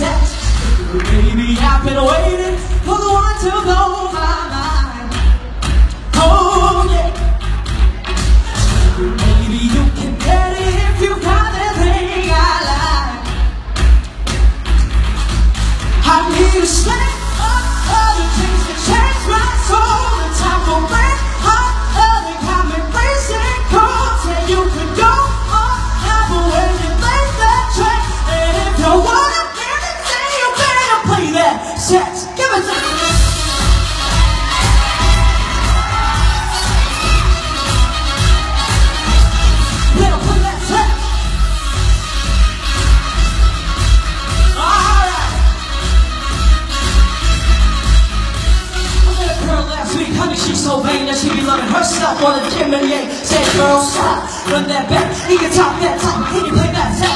Baby, I've been away. that she be loving herself on the Jim and Said, girl, stop, run that back. He can top that top, he can play that top.